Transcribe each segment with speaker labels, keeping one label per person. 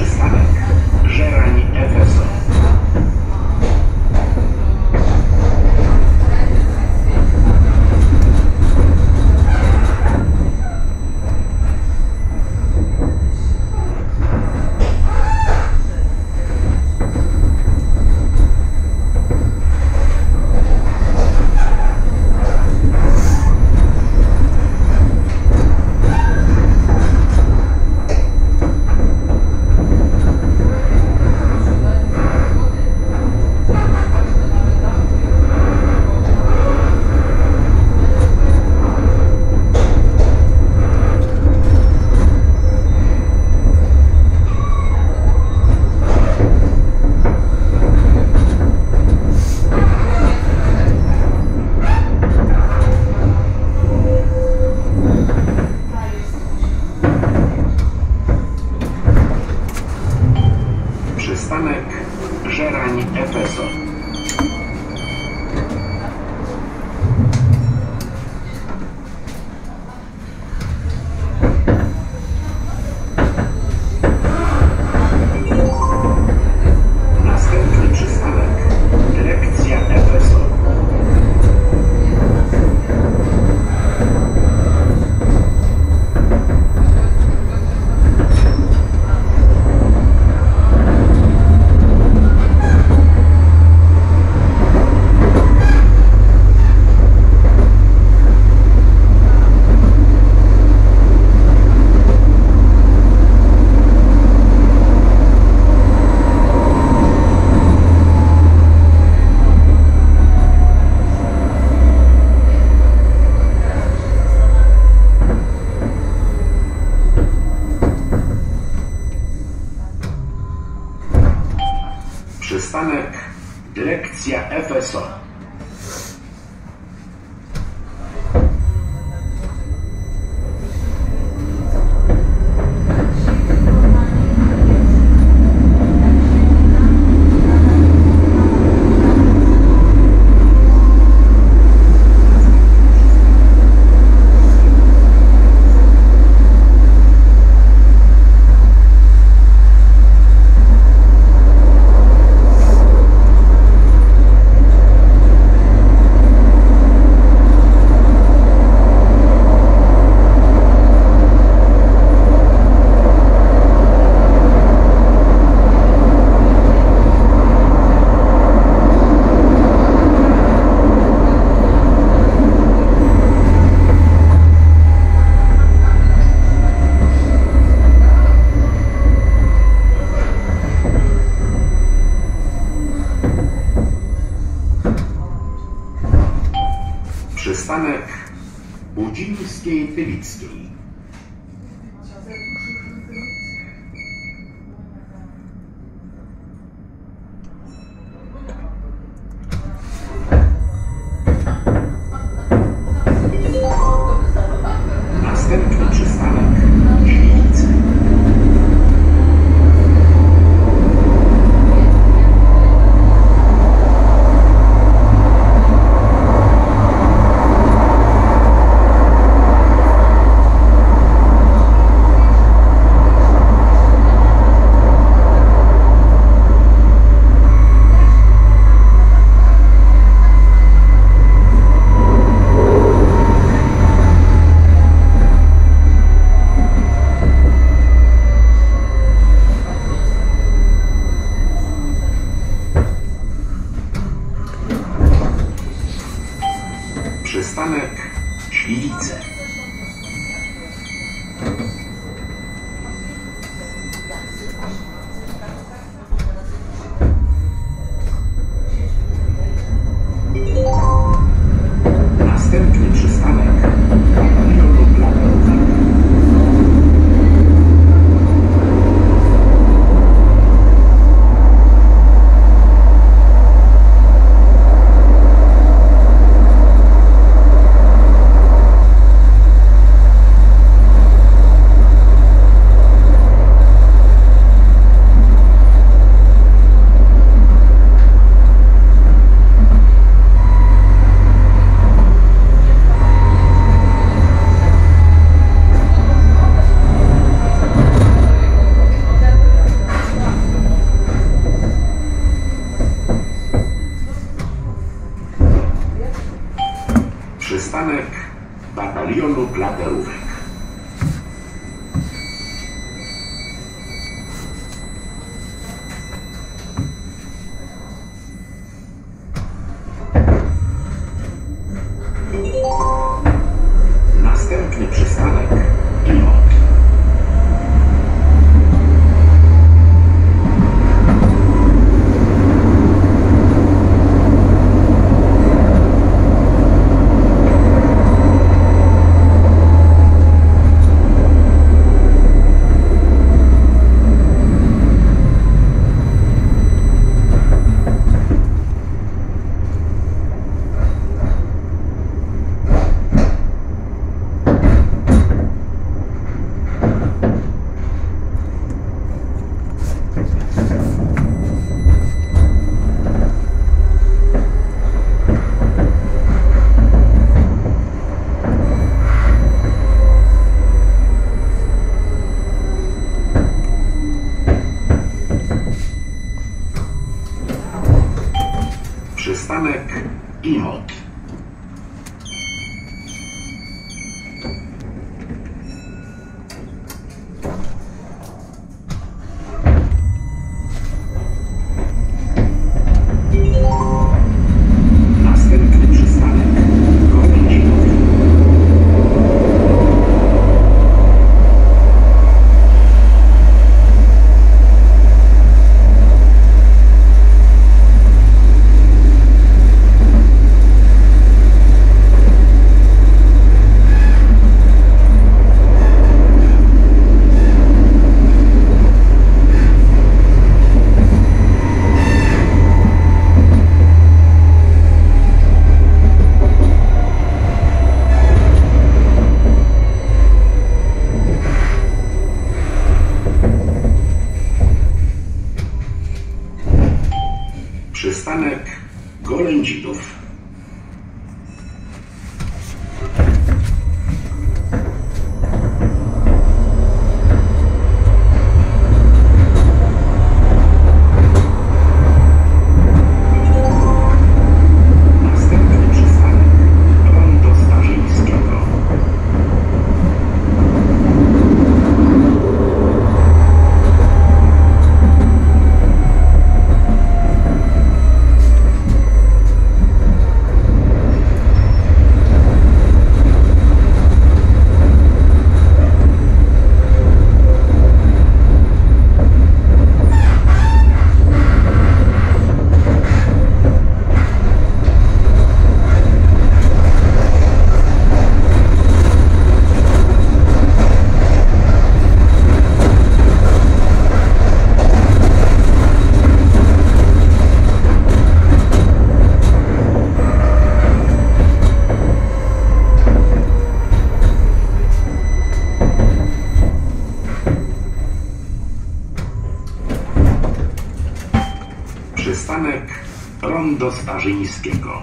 Speaker 1: Przystanek Żerań Starzyńskiego.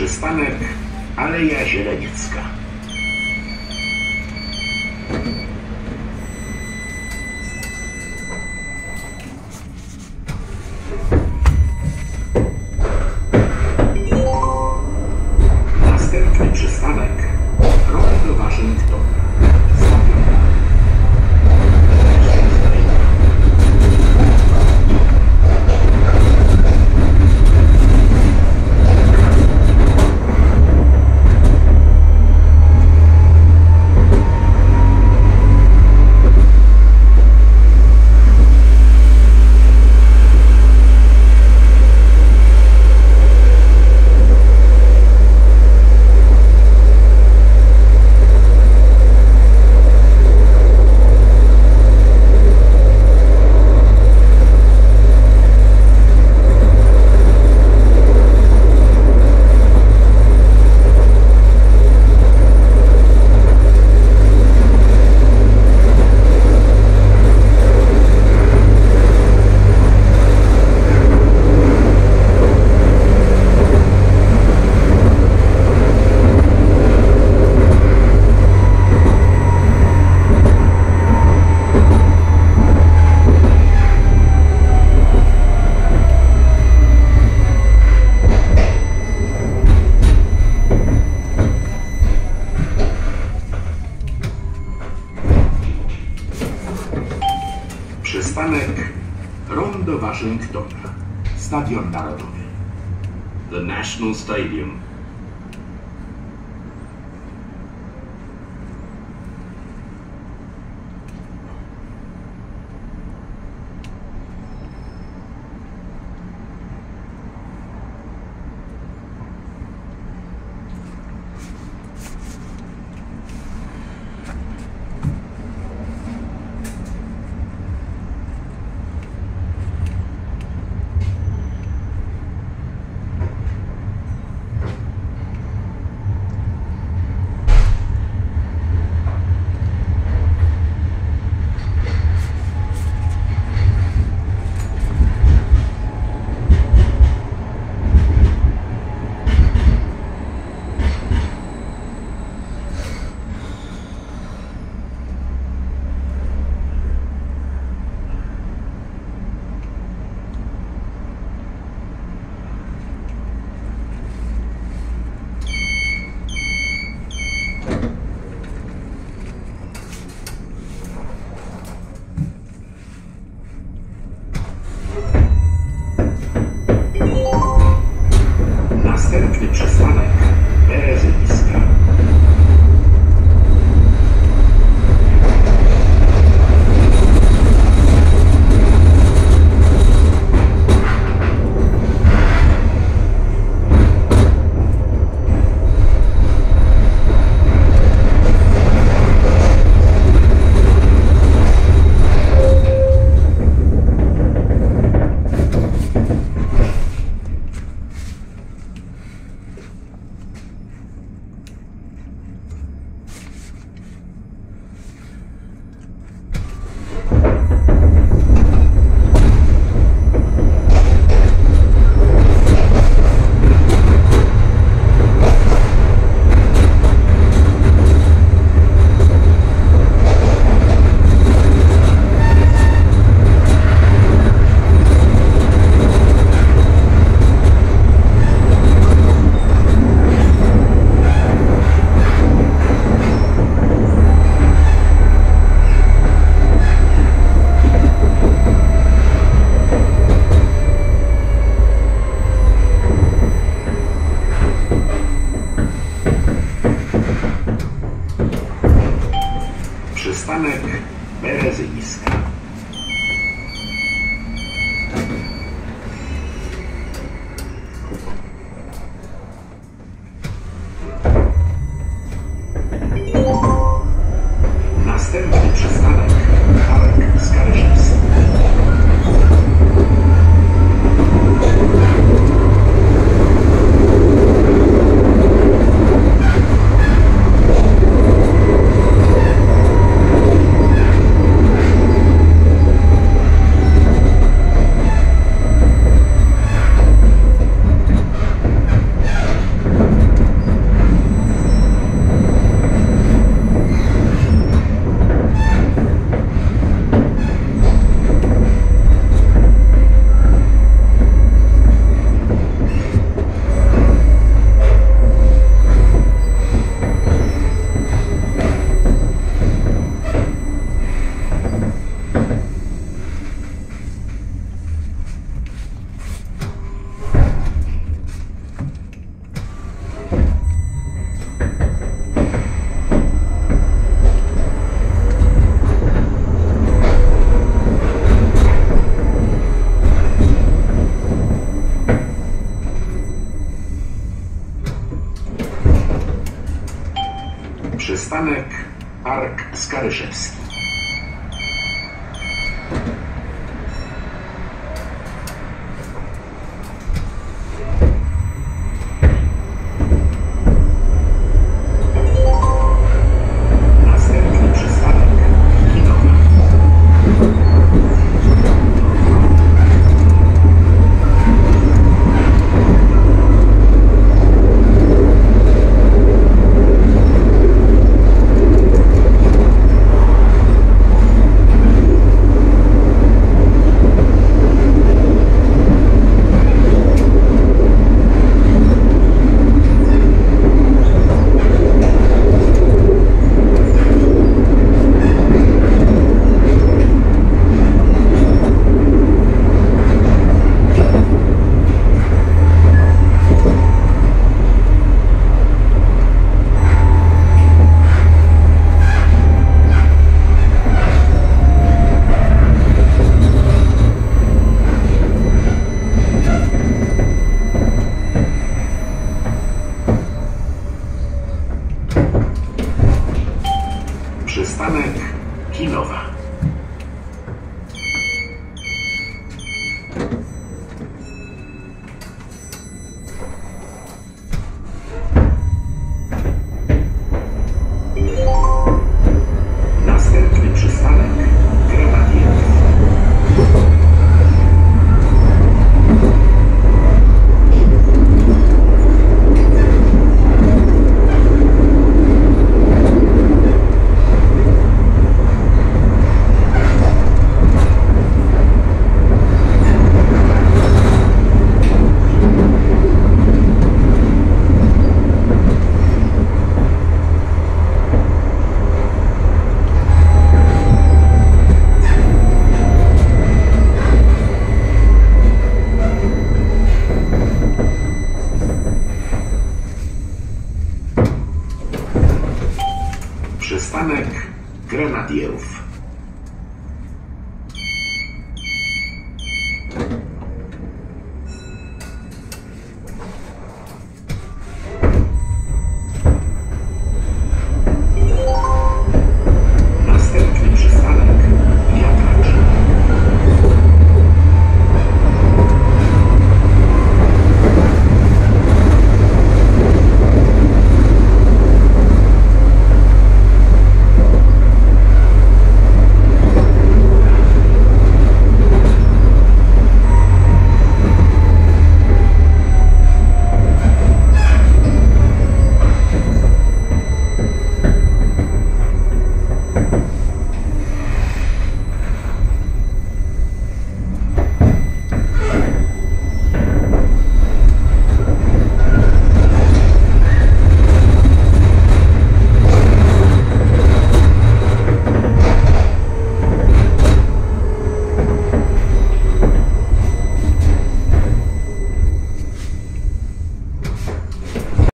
Speaker 1: Przystanek Aleja Zieleniecka.
Speaker 2: National Stadium.